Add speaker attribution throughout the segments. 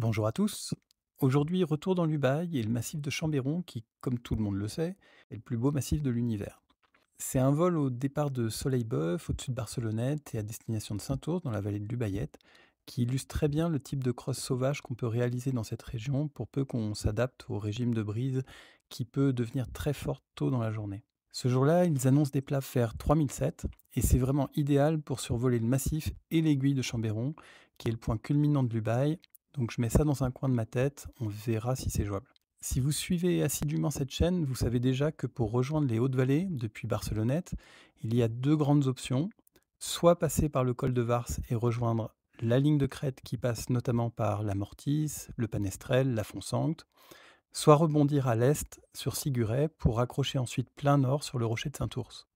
Speaker 1: Bonjour à tous. Aujourd'hui, retour dans l'Ubaye et le massif de Chambéron qui, comme tout le monde le sait, est le plus beau massif de l'univers. C'est un vol au départ de Soleil-Boeuf, au-dessus de Barcelonnette, et à destination de Saint-Ours, dans la vallée de l'Ubayette, qui illustre très bien le type de crosse sauvage qu'on peut réaliser dans cette région pour peu qu'on s'adapte au régime de brise qui peut devenir très fort tôt dans la journée. Ce jour-là, ils annoncent des plages vers 3007 et c'est vraiment idéal pour survoler le massif et l'aiguille de Chambéron, qui est le point culminant de l'Ubaye. Donc je mets ça dans un coin de ma tête, on verra si c'est jouable. Si vous suivez assidûment cette chaîne, vous savez déjà que pour rejoindre les Hautes-Vallées depuis Barcelonnette, il y a deux grandes options. Soit passer par le col de Vars et rejoindre la ligne de crête qui passe notamment par la Mortise, le Panestrel, la Fonsancte, soit rebondir à l'est sur Siguret pour raccrocher ensuite plein nord sur le rocher de Saint-Ours.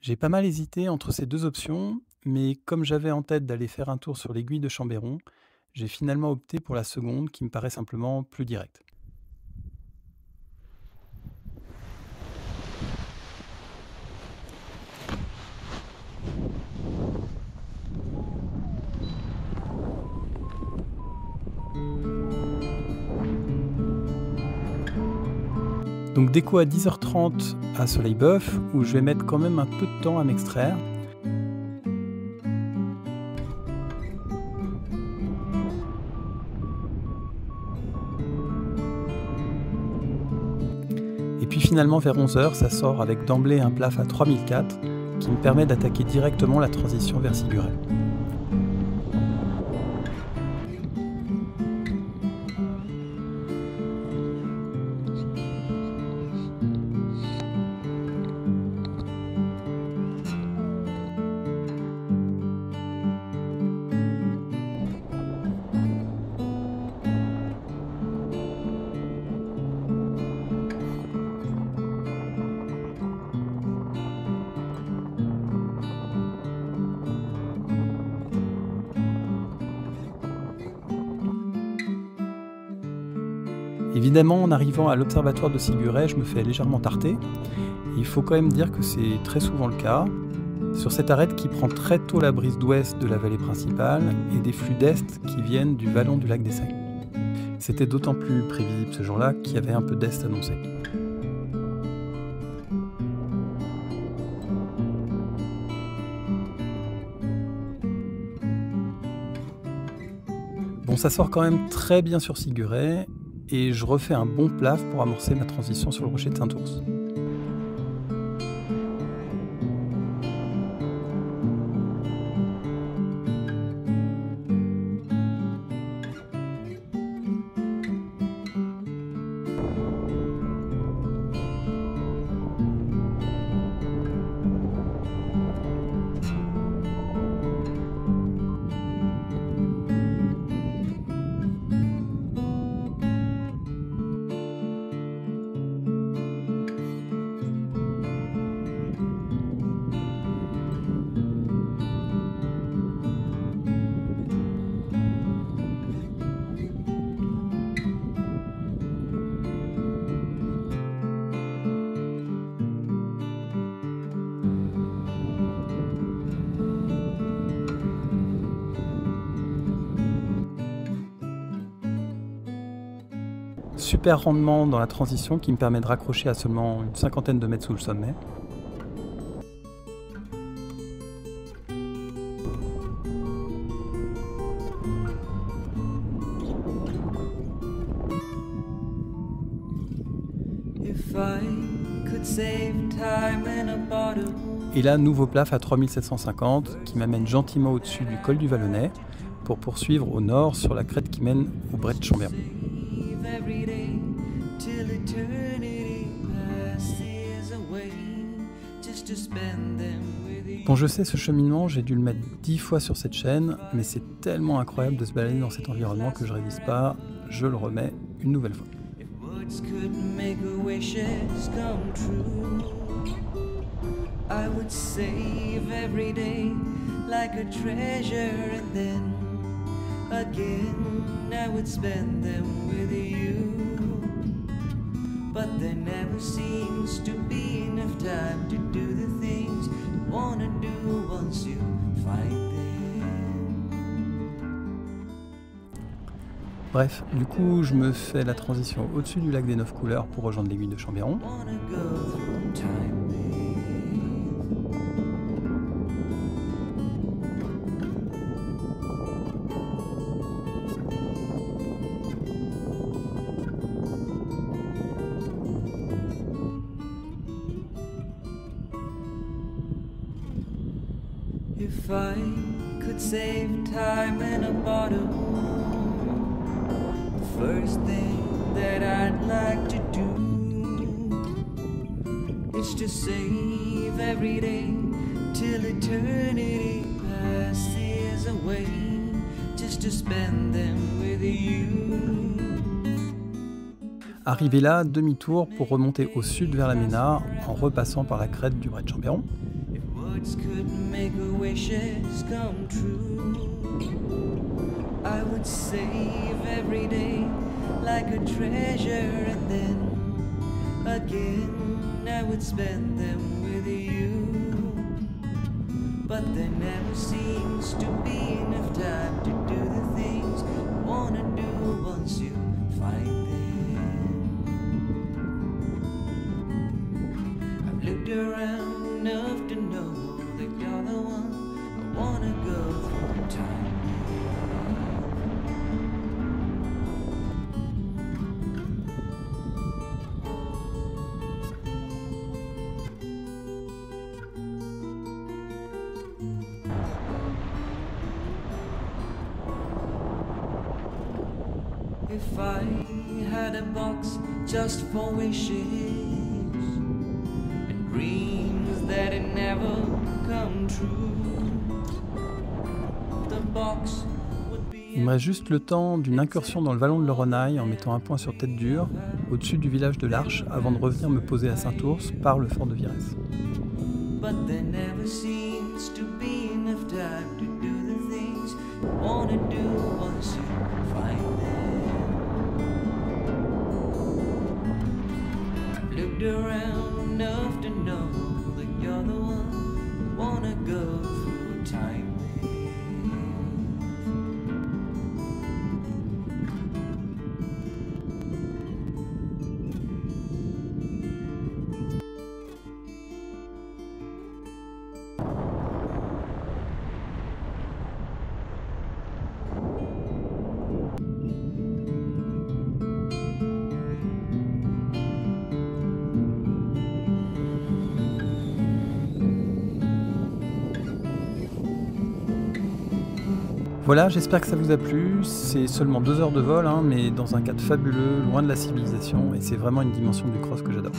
Speaker 1: J'ai pas mal hésité entre ces deux options, mais comme j'avais en tête d'aller faire un tour sur l'aiguille de Chambéron, j'ai finalement opté pour la seconde qui me paraît simplement plus directe. Donc déco à 10h30 à Soleil Boeuf, où je vais mettre quand même un peu de temps à m'extraire. Finalement vers 11h, ça sort avec d'emblée un plaf à 3004 qui me permet d'attaquer directement la transition vers Siguret. Évidemment, en arrivant à l'observatoire de Siguret, je me fais légèrement tarter. Il faut quand même dire que c'est très souvent le cas. Sur cette arête qui prend très tôt la brise d'ouest de la vallée principale et des flux d'est qui viennent du vallon du lac des. C'était d'autant plus prévisible ce jour-là qu'il y avait un peu d'est annoncé. Bon, ça sort quand même très bien sur Siguret et je refais un bon plaf pour amorcer ma transition sur le rocher de Saint-Ours. Super rendement dans la transition qui me permet de raccrocher à seulement une cinquantaine de mètres sous le sommet. Et là, nouveau plaf à 3750 qui m'amène gentiment au-dessus du col du Vallonnet pour poursuivre au nord sur la crête qui mène au Bret de Bon, je sais, ce cheminement, j'ai dû le mettre dix fois sur cette chaîne, mais c'est tellement incroyable de se balader dans cet environnement que je révise pas, je le remets une nouvelle fois. I would save every day like a treasure and then again I would spend them with you. But there never seems to be enough time to do the things you wanna do once you find them. Bref, du coup, je me fais la transition au-dessus du lac des Neuf Couleurs pour rejoindre l'aiguille de Chambéron.
Speaker 2: If I could save time in a bottle, the first thing that I'd like to do is to save every day till eternity passes away, just to spend them with you.
Speaker 1: Arrivé là, demi-tour pour remonter au sud vers la Ménard en repassant par la crête du de Chambéron.
Speaker 2: Words could make wishes come true, I would save every day like a treasure, and then again I would spend them with you. But there never seems to be enough time to If I had a box just for wishes and dreams that had never come true, the box would be.
Speaker 1: Il me reste juste le temps d'une incursion dans le vallon de l'Oronaille en mettant un point sur Tête Dure, au-dessus du village de l'Arche, avant de revenir me poser à Saint-Ours par le fort de Virès.
Speaker 2: Looked around enough to know that you're the one wanna go through time
Speaker 1: Voilà, j'espère que ça vous a plu. C'est seulement deux heures de vol, hein, mais dans un cadre fabuleux, loin de la civilisation, et c'est vraiment une dimension du cross que j'adore.